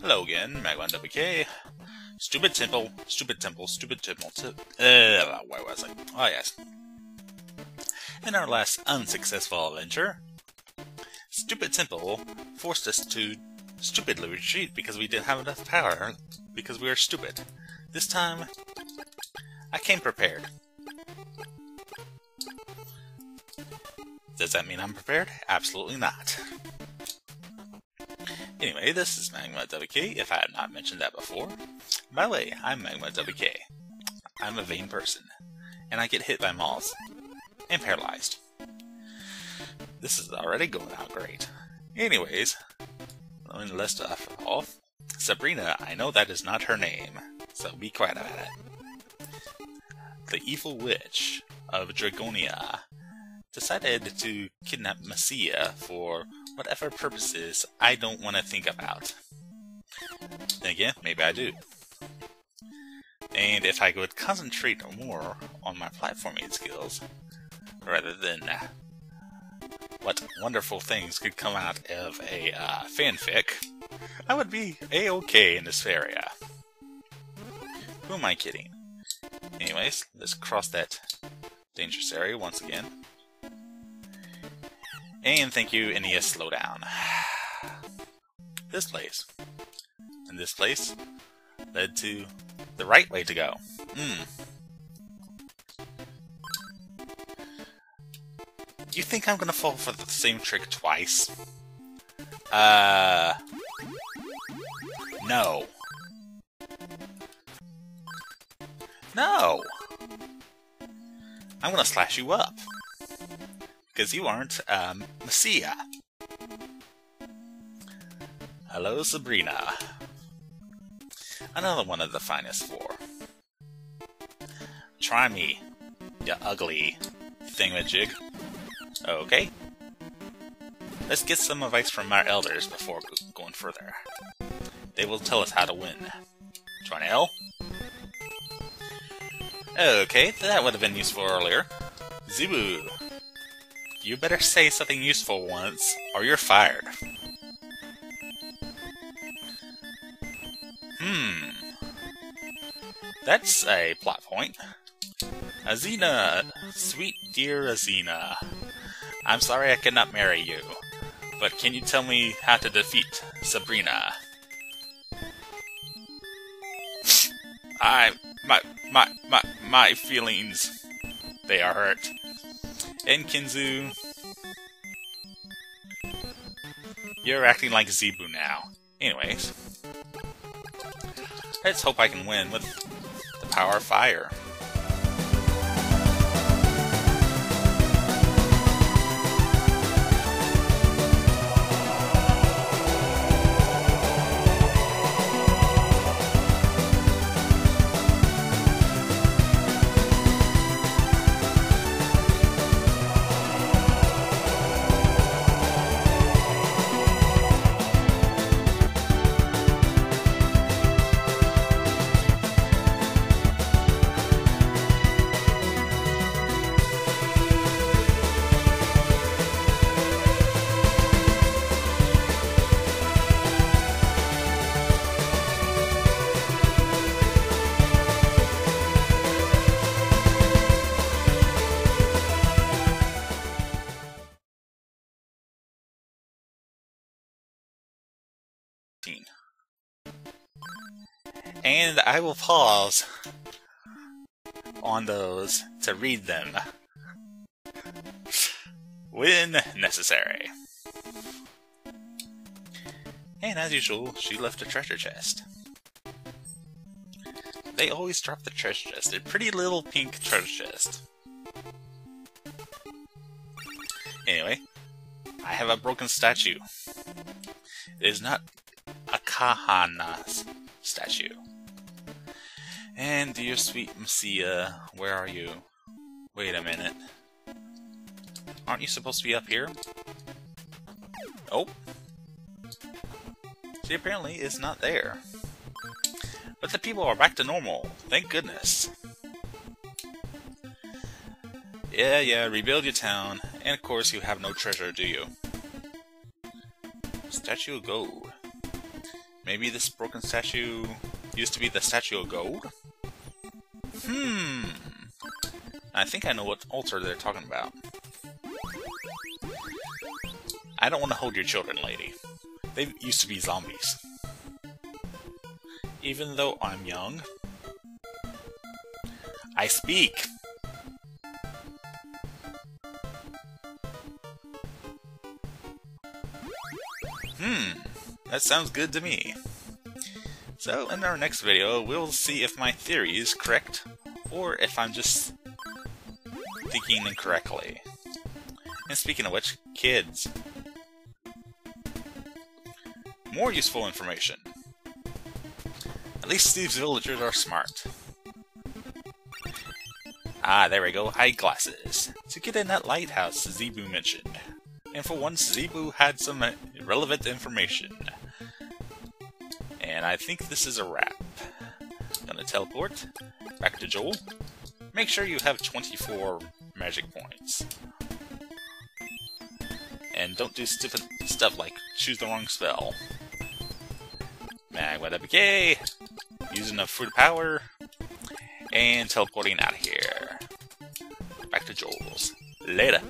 Hello again, Magma WK. Stupid temple, stupid temple, stupid temple. uh, where was I? Oh, yes. In our last unsuccessful adventure, Stupid Temple forced us to stupidly retreat because we didn't have enough power, because we are stupid. This time, I came prepared. Does that mean I'm prepared? Absolutely not. Anyway, this is Magma WK, if I have not mentioned that before. By the way, I'm Magma WK. I'm a vain person, and I get hit by malls, and paralyzed. This is already going out great. Anyways, let me list off. Sabrina, I know that is not her name, so be quiet about it. The evil witch of Draygonia decided to kidnap Mesia for whatever purposes I don't want to think about. Then again, maybe I do. And if I could concentrate more on my platforming skills, rather than what wonderful things could come out of a uh, fanfic, I would be a-okay in this area. Who am I kidding? Anyways, let's cross that dangerous area once again. And thank you, NES Slowdown. This place. And this place led to the right way to go. Hmm. You think I'm gonna fall for the same trick twice? Uh... No. No! I'm gonna slash you up because you aren't um, Mesia. Hello, Sabrina. Another one of the finest four. Try me, you ugly thingamajig. Okay. Let's get some advice from our elders before going further. They will tell us how to win. Try L. Okay, that would have been useful earlier. Zebu, you better say something useful once, or you're fired. Hmm. That's a plot point. Asina, sweet dear Asina. I'm sorry I cannot marry you, but can you tell me how to defeat Sabrina? I, my, my, my, my feelings, they are hurt. And Kensu... You're acting like Zebu now. Anyways. Let's hope I can win with the power of fire. 15. And I will pause on those to read them when necessary. And as usual, she left a treasure chest. They always drop the treasure chest, a pretty little pink treasure chest. Anyway, I have a broken statue. It is not Kahana's statue. And dear sweet Mesia, where are you? Wait a minute. Aren't you supposed to be up here? Oh. She apparently is not there. But the people are back to normal, thank goodness. Yeah, yeah, rebuild your town. And of course, you have no treasure, do you? Statue of Gold. Maybe this broken statue used to be the Statue of Gold? Hmm. I think I know what altar they're talking about. I don't want to hold your children, lady. They used to be zombies. Even though I'm young, I speak! That sounds good to me. So, in our next video, we'll see if my theory is correct, or if I'm just thinking incorrectly. And speaking of which, kids. More useful information. At least these villagers are smart. Ah, there we go, eyeglasses. To get in that lighthouse Zebu mentioned. And for once, Zebu had some relevant information. And I think this is a wrap. Gonna teleport back to Joel. Make sure you have 24 magic points. And don't do stupid stuff like choose the wrong spell. Magma WK! Using a fruit of power. And teleporting out of here. Back to Joel's. Later.